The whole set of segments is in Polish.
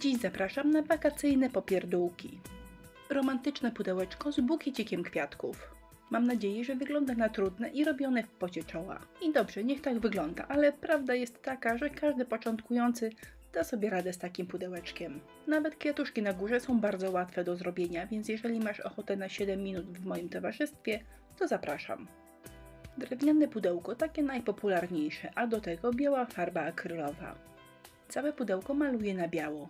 Dziś zapraszam na wakacyjne popierdółki. Romantyczne pudełeczko z bukiecikiem kwiatków. Mam nadzieję, że wygląda na trudne i robione w pocie czoła. I dobrze, niech tak wygląda, ale prawda jest taka, że każdy początkujący da sobie radę z takim pudełeczkiem. Nawet kwiatuszki na górze są bardzo łatwe do zrobienia, więc jeżeli masz ochotę na 7 minut w moim towarzystwie, to zapraszam. Drewniane pudełko, takie najpopularniejsze, a do tego biała farba akrylowa. Całe pudełko maluję na biało.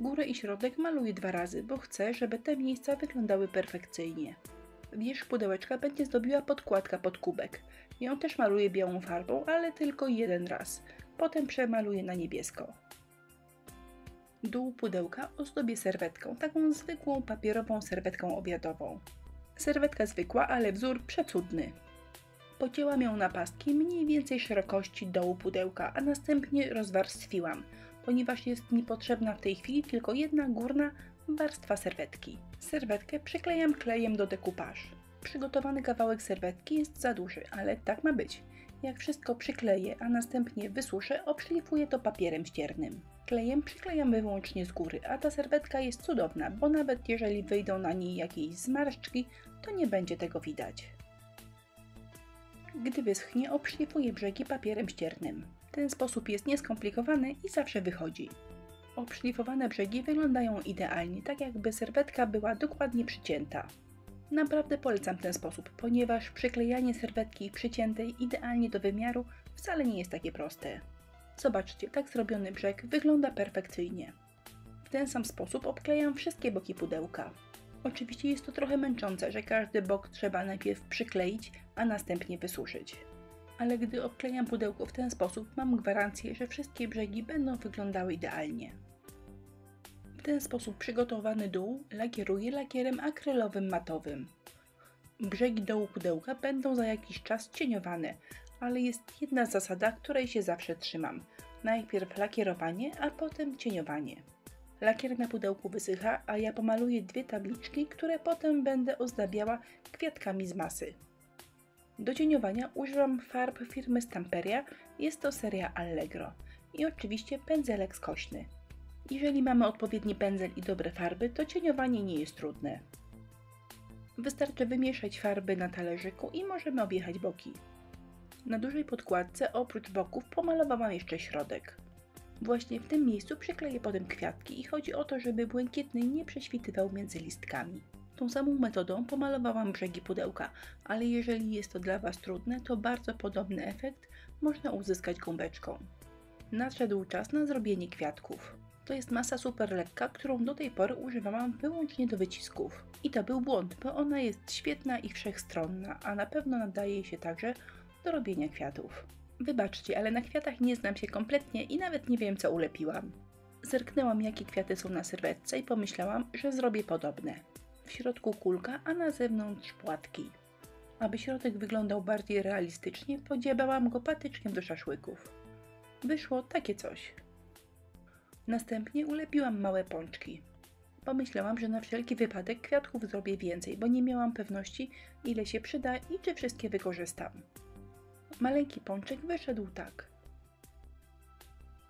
Górę i środek maluję dwa razy, bo chcę, żeby te miejsca wyglądały perfekcyjnie. Wierzch pudełeczka będzie zdobiła podkładka pod kubek. Ją też maluję białą farbą, ale tylko jeden raz. Potem przemaluję na niebiesko. Dół pudełka ozdobię serwetką, taką zwykłą papierową serwetką obiadową. Serwetka zwykła, ale wzór przecudny. Pocięłam ją na pastki mniej więcej szerokości dołu pudełka, a następnie rozwarstwiłam, ponieważ jest mi potrzebna w tej chwili tylko jedna górna warstwa serwetki. Serwetkę przyklejam klejem do dekupaż. Przygotowany kawałek serwetki jest za duży, ale tak ma być. Jak wszystko przykleję, a następnie wysuszę, obszlifuję to papierem ściernym. Klejem przyklejam wyłącznie z góry, a ta serwetka jest cudowna, bo nawet jeżeli wyjdą na niej jakieś zmarszczki, to nie będzie tego widać. Gdy wyschnie, obszlifuję brzegi papierem ściernym. Ten sposób jest nieskomplikowany i zawsze wychodzi. Obszlifowane brzegi wyglądają idealnie, tak jakby serwetka była dokładnie przycięta. Naprawdę polecam ten sposób, ponieważ przyklejanie serwetki przyciętej idealnie do wymiaru wcale nie jest takie proste. Zobaczcie, tak zrobiony brzeg wygląda perfekcyjnie. W ten sam sposób obklejam wszystkie boki pudełka. Oczywiście jest to trochę męczące, że każdy bok trzeba najpierw przykleić, a następnie wysuszyć. Ale gdy obklejam pudełko w ten sposób, mam gwarancję, że wszystkie brzegi będą wyglądały idealnie. W ten sposób przygotowany dół lakieruję lakierem akrylowym matowym. Brzegi dołu pudełka będą za jakiś czas cieniowane, ale jest jedna zasada, której się zawsze trzymam. Najpierw lakierowanie, a potem cieniowanie. Lakier na pudełku wysycha, a ja pomaluję dwie tabliczki, które potem będę ozdabiała kwiatkami z masy. Do cieniowania używam farb firmy Stamperia, jest to seria Allegro i oczywiście pędzelek skośny. Jeżeli mamy odpowiedni pędzel i dobre farby, to cieniowanie nie jest trudne. Wystarczy wymieszać farby na talerzyku i możemy objechać boki. Na dużej podkładce oprócz boków pomalowałam jeszcze środek. Właśnie w tym miejscu przykleję potem kwiatki i chodzi o to, żeby błękitny nie prześwitywał między listkami. Tą samą metodą pomalowałam brzegi pudełka, ale jeżeli jest to dla Was trudne, to bardzo podobny efekt można uzyskać gąbeczką. Nadszedł czas na zrobienie kwiatków. To jest masa super lekka, którą do tej pory używałam wyłącznie do wycisków. I to był błąd, bo ona jest świetna i wszechstronna, a na pewno nadaje się także do robienia kwiatów. Wybaczcie, ale na kwiatach nie znam się kompletnie i nawet nie wiem, co ulepiłam. Zerknęłam, jakie kwiaty są na serwetce i pomyślałam, że zrobię podobne. W środku kulka, a na zewnątrz płatki. Aby środek wyglądał bardziej realistycznie, podziebałam go patyczkiem do szaszłyków. Wyszło takie coś. Następnie ulepiłam małe pączki. Pomyślałam, że na wszelki wypadek kwiatków zrobię więcej, bo nie miałam pewności, ile się przyda i czy wszystkie wykorzystam. Maleńki pączek wyszedł tak.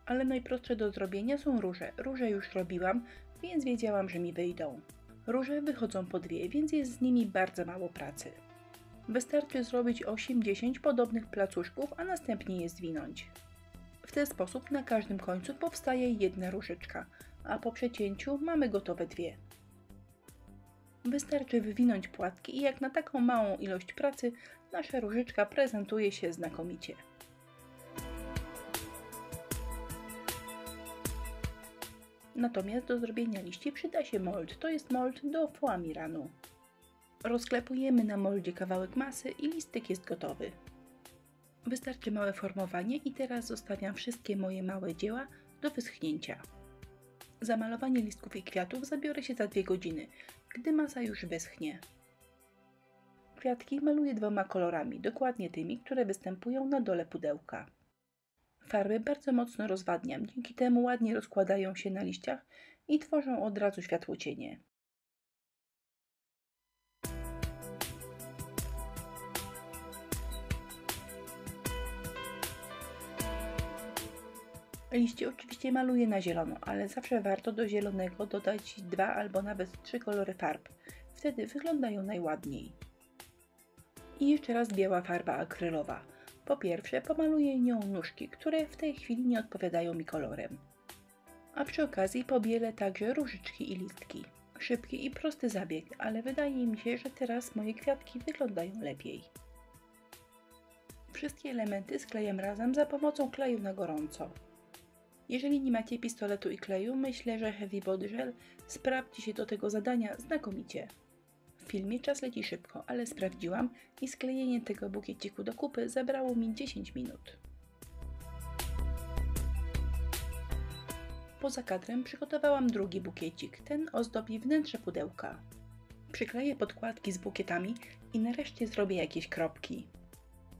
Ale najprostsze do zrobienia są róże. Róże już robiłam, więc wiedziałam, że mi wyjdą. Róże wychodzą po dwie, więc jest z nimi bardzo mało pracy. Wystarczy zrobić 8-10 podobnych placuszków, a następnie je zwinąć. W ten sposób na każdym końcu powstaje jedna różyczka, a po przecięciu mamy gotowe dwie. Wystarczy wywinąć płatki i jak na taką małą ilość pracy nasza różyczka prezentuje się znakomicie. Natomiast do zrobienia liści przyda się mold, to jest mold do foamiranu. Rozklepujemy na moldzie kawałek masy i listek jest gotowy. Wystarczy małe formowanie i teraz zostawiam wszystkie moje małe dzieła do wyschnięcia. Zamalowanie listków i kwiatów zabiorę się za dwie godziny, gdy masa już wyschnie. Kwiatki maluję dwoma kolorami, dokładnie tymi, które występują na dole pudełka. Farby bardzo mocno rozwadniam, dzięki temu ładnie rozkładają się na liściach i tworzą od razu światło cienie. Liście oczywiście maluję na zielono, ale zawsze warto do zielonego dodać dwa albo nawet trzy kolory farb. Wtedy wyglądają najładniej. I jeszcze raz biała farba akrylowa. Po pierwsze pomaluję nią nóżki, które w tej chwili nie odpowiadają mi kolorem. A przy okazji pobielę także różyczki i listki. Szybki i prosty zabieg, ale wydaje mi się, że teraz moje kwiatki wyglądają lepiej. Wszystkie elementy sklejam razem za pomocą kleju na gorąco. Jeżeli nie macie pistoletu i kleju, myślę, że Heavy Body Gel sprawdzi się do tego zadania znakomicie. Filmie czas leci szybko, ale sprawdziłam i sklejenie tego bukieciku do kupy zabrało mi 10 minut. Poza kadrem przygotowałam drugi bukiecik, ten ozdobi wnętrze pudełka. Przykleję podkładki z bukietami i nareszcie zrobię jakieś kropki.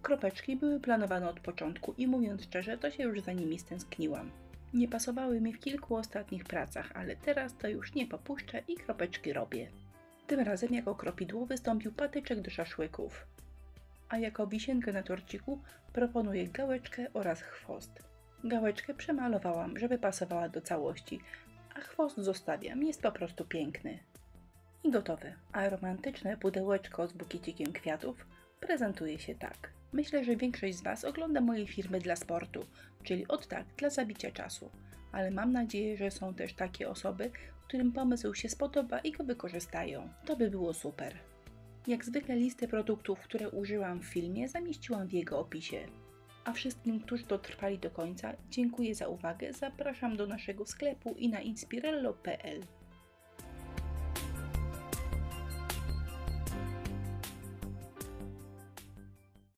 Kropeczki były planowane od początku i mówiąc szczerze, to się już za nimi stęskniłam. Nie pasowały mi w kilku ostatnich pracach, ale teraz to już nie popuszczę i kropeczki robię. Tym razem jako kropidło wystąpił patyczek do szaszłyków. A jako wisienkę na torciku proponuję gałeczkę oraz chwost. Gałeczkę przemalowałam, żeby pasowała do całości, a chwost zostawiam, jest po prostu piękny. I gotowe, a romantyczne pudełeczko z bukiecikiem kwiatów prezentuje się tak. Myślę, że większość z Was ogląda moje filmy dla sportu, czyli od tak, dla zabicia czasu, ale mam nadzieję, że są też takie osoby, którym pomysł się spodoba i go wykorzystają. To by było super. Jak zwykle listę produktów, które użyłam w filmie zamieściłam w jego opisie. A wszystkim, którzy dotrwali do końca, dziękuję za uwagę. Zapraszam do naszego sklepu i na inspirello.pl.